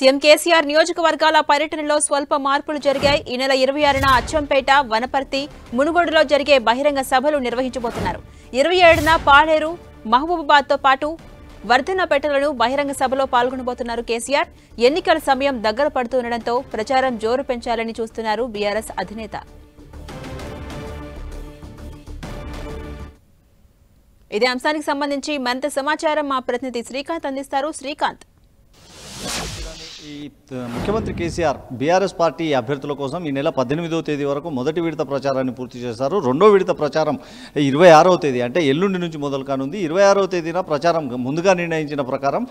CM KCR నియోజకవర్గాల పర్యటనలో స్వల్ప మార్పులు జరిగాయి. ఈ నెల ఇరవై ఆరున అచ్చంపేట వనపర్తి మునుగోడులో జరిగే బహిరంగ సభలు నిర్వహించబోతున్నారు. ఇరవై ఏడున పాడేరు మహబూబాబాద్తో పాటు వర్ధనపేటలను బహిరంగ సభలో పాల్గొనబోతున్నారు కేసీఆర్. ఎన్నికల సమయం దగ్గర పడుతుండటంతో ప్రచారం జోరు పెంచాలని చూస్తున్నారు బీఆర్ఎస్ అధినేత. ఇదే అంశానికి సంబంధించి మరింత సమాచారం మా ప్రతినిధి శ్రీకాంత్ అందిస్తారు. శ్రీకాంత్. ఈ ముఖ్యమంత్రి కేసీఆర్ బీఆర్ఎస్ పార్టీ అభ్యర్థుల కోసం ఈ నెల పద్దెనిమిదవ తేదీ వరకు మొదటి విడత ప్రచారాన్ని పూర్తి చేశారు. రెండో విడత ప్రచారం ఇరవై ఆరవ తేదీ అంటే ఎల్లుండి నుంచి మొదలు కానుంది. ఇరవై ఆరవ తేదీన ప్రచారం ముందుగా నిర్ణయించిన ప్రకారం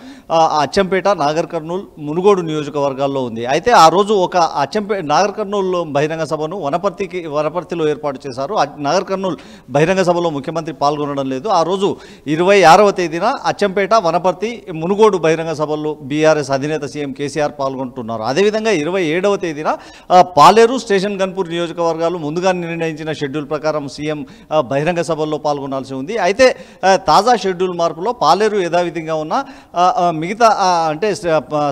అచ్చంపేట నాగర్ కర్నూలు మునుగోడు నియోజకవర్గాల్లో ఉంది. అయితే ఆ రోజు ఒక అచ్చంపేట నాగర్ కర్నూలులో బహిరంగ సభను వనపర్తికి వనపర్తిలో ఏర్పాటు చేశారు. నాగర్ కర్నూలు బహిరంగ సభలో ముఖ్యమంత్రి పాల్గొనడం లేదు. ఆ రోజు ఇరవై ఆరవ తేదీన అచ్చంపేట వనపర్తి మునుగోడు బహిరంగ సభల్లో బీఆర్ఎస్ అధినేత సీఎం కేసీఆర్ పాల్గొంటున్నారు. అదేవిధంగా ఇరవై ఏడవ తేదీన పాలేరు స్టేషన్ గన్పూర్ నియోజకవర్గాలు ముందుగా నిర్ణయించిన షెడ్యూల్ ప్రకారం సీఎం బహిరంగ సభల్లో పాల్గొనాల్సి ఉంది. అయితే తాజా షెడ్యూల్ మార్పులో పాలేరు యథావిధిగా ఉన్న మిగతా అంటే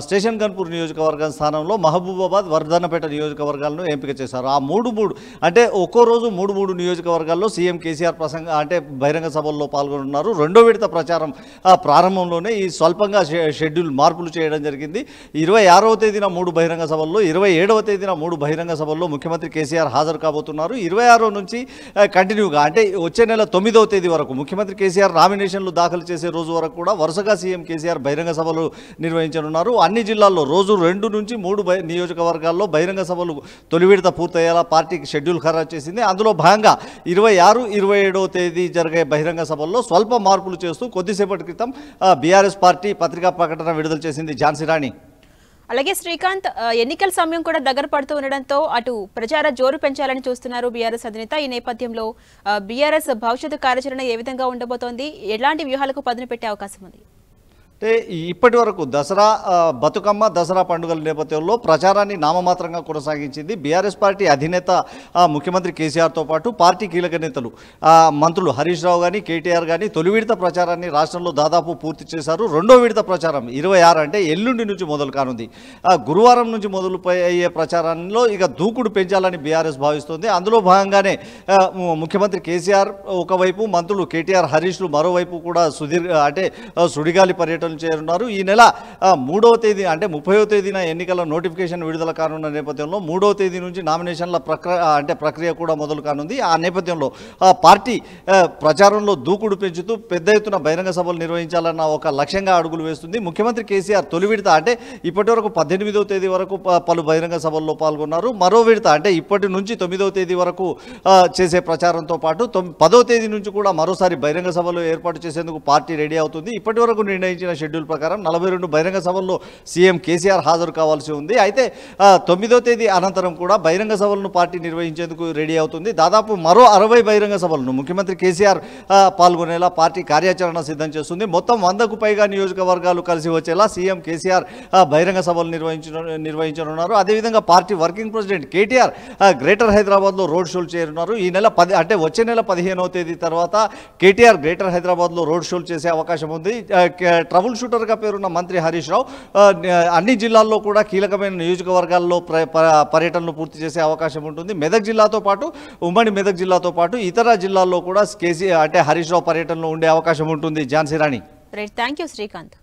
స్టేషన్ గన్పూర్ నియోజకవర్గం స్థానంలో మహబూబాబాద్ వర్ధన్నపేట నియోజకవర్గాలను ఎంపిక చేశారు. ఆ మూడు మూడు అంటే ఒక్కో రోజు మూడు మూడు నియోజకవర్గాల్లో సీఎం కేసీఆర్ ప్రసంగ అంటే బహిరంగ సభల్లో పాల్గొంటున్నారు రెండో విడత ప్రచారం ప్రారంభంలోనే ఈ స్వల్పంగా షెడ్యూల్ మార్పులు చేయడం జరిగింది. ఇరవై ఇరవై ఆరవ తేదీన మూడు బహిరంగ సభల్లో ఇరవై ఏడవ తేదీన మూడు బహిరంగ సభల్లో ముఖ్యమంత్రి కేసీఆర్ హాజరు కాబోతున్నారు. ఇరవై ఆరో నుంచి కంటిన్యూగా అంటే వచ్చే నెల తొమ్మిదవ తేదీ వరకు ముఖ్యమంత్రి కేసీఆర్ నామినేషన్లు దాఖలు చేసే రోజు వరకు కూడా వరుసగా సీఎం కేసీఆర్ బహిరంగ సభలు నిర్వహించనున్నారు. అన్ని జిల్లాల్లో రోజు రెండు నుంచి మూడు నియోజకవర్గాల్లో బహిరంగ సభలు తొలి విడత పూర్తయ్యేలా పార్టీకి షెడ్యూల్ ఖరారు చేసింది. అందులో భాగంగా ఇరవై ఆరు ఇరవై ఏడవ తేదీ జరిగే బహిరంగ సభల్లో స్వల్ప మార్పులు చేస్తూ కొద్దిసేపటి క్రితం బీఆర్ఎస్ పార్టీ పత్రికా ప్రకటన విడుదల చేసింది. ఝాన్సీ రాణి. అలాగే శ్రీకాంత్ ఎన్నికల సమయం కూడా దగ్గర పడుతూ ఉండడంతో అటు ప్రచార జోరు పెంచాలని చూస్తున్నారు బీఆర్ఎస్ అధినేత. ఈ నేపథ్యంలో బీఆర్ఎస్ భవిష్యత్తు కార్యాచరణ ఏ విధంగా ఉండబోతోంది? ఎలాంటి వ్యూహాలకు పదును పెట్టే అవకాశం ఉంది? అంటే ఇప్పటి వరకు దసరా బతుకమ్మ దసరా పండుగల నేపథ్యంలో ప్రచారాన్ని నామమాత్రంగా కొనసాగించింది బీఆర్ఎస్ పార్టీ అధినేత ముఖ్యమంత్రి కేసీఆర్తో పాటు పార్టీ కీలక నేతలు మంత్రులు హరీష్ రావు కానీ కేటీఆర్ కానీ తొలి విడత ప్రచారాన్ని రాష్ట్రంలో దాదాపు పూర్తి చేశారు. రెండో విడత ప్రచారం ఇరవై ఆరు అంటే ఎల్లుండి నుంచి మొదలు కానుంది. గురువారం నుంచి మొదలు అయ్యే ప్రచారంలో ఇక దూకుడు పెంచాలని బీఆర్ఎస్ భావిస్తోంది. అందులో భాగంగానే ముఖ్యమంత్రి కేసీఆర్ ఒకవైపు మంత్రులు కేటీఆర్ హరీష్లు మరోవైపు కూడా సుదీర్ అంటే సుడిగాలి పర్యటన చేరున్నారు. ఈ నెల మూడవ తేదీ అంటే ముప్పైవ తేదీన ఎన్నికల నోటిఫికేషన్ విడుదల కానున్న నేపథ్యంలో మూడవ తేదీ నుంచి నామినేషన్ల ప్రక్రియ అంటే ప్రక్రియ కూడా మొదలు కానుంది. ఆ నేపథ్యంలో పార్టీ ప్రచారంలో దూకుడు పెంచుతూ పెద్ద ఎత్తున బహిరంగ సభలు నిర్వహించాలన్న ఒక లక్ష్యంగా అడుగులు వేస్తుంది. ముఖ్యమంత్రి కేసీఆర్ తొలి విడత అంటే ఇప్పటి వరకు పద్దెనిమిదవ తేదీ వరకు పలు బహిరంగ సభల్లో పాల్గొన్నారు. మరో విడత అంటే ఇప్పటి నుంచి తొమ్మిదవ తేదీ వరకు చేసే ప్రచారంతో పాటు తొమ్మి పదో తేదీ నుంచి కూడా మరోసారి బహిరంగ సభలు ఏర్పాటు చేసేందుకు పార్టీ రెడీ అవుతుంది. ఇప్పటి వరకు నిర్ణయించిన షెడ్యూల్ ప్రకారం నలభై రెండు బహిరంగ సభల్లో సీఎం కేసీఆర్ హాజరు కావాల్సి ఉంది. అయితే తొమ్మిదో తేదీ అనంతరం కూడా బహిరంగ సభలను పార్టీ నిర్వహించేందుకు రెడీ అవుతుంది. దాదాపు మరో అరవై బహిరంగ సభలను ముఖ్యమంత్రి కేసీఆర్ పాల్గొనేలా పార్టీ కార్యాచరణ సిద్ధం చేస్తుంది. మొత్తం వందకు పైగా నియోజకవర్గాలు కలిసి వచ్చేలా సీఎం కేసీఆర్ బహిరంగ సభలు నిర్వహించ నిర్వహించనున్నారు. అదేవిధంగా party working president KTR greater హైదరాబాద్లో రోడ్ షోలు చేరున్నారు ఈ నెల పది అంటే వచ్చే నెల పదిహేనవ తేదీ తర్వాత కేటీఆర్ గ్రేటర్ హైదరాబాద్లో రోడ్ షోలు చేసే అవకాశం ఉంది. ట్రబుల్ ట్రబుల్ షూటర్గా పేరున్న మంత్రి హరీష్ రావు అన్ని జిల్లాల్లో కూడా కీలకమైన నియోజకవర్గాల్లో పర్యటనలు పూర్తి చేసే అవకాశం ఉంటుంది. మెదక్ జిల్లాతో పాటు ఉమ్మడి మెదక్ జిల్లాతో పాటు ఇతర జిల్లాల్లో కూడా కేసీ అంటే హరీష్ రావు పర్యటనలో ఉండే అవకాశం ఉంటుంది. Jhansi Rani. Right thank you Srikanth.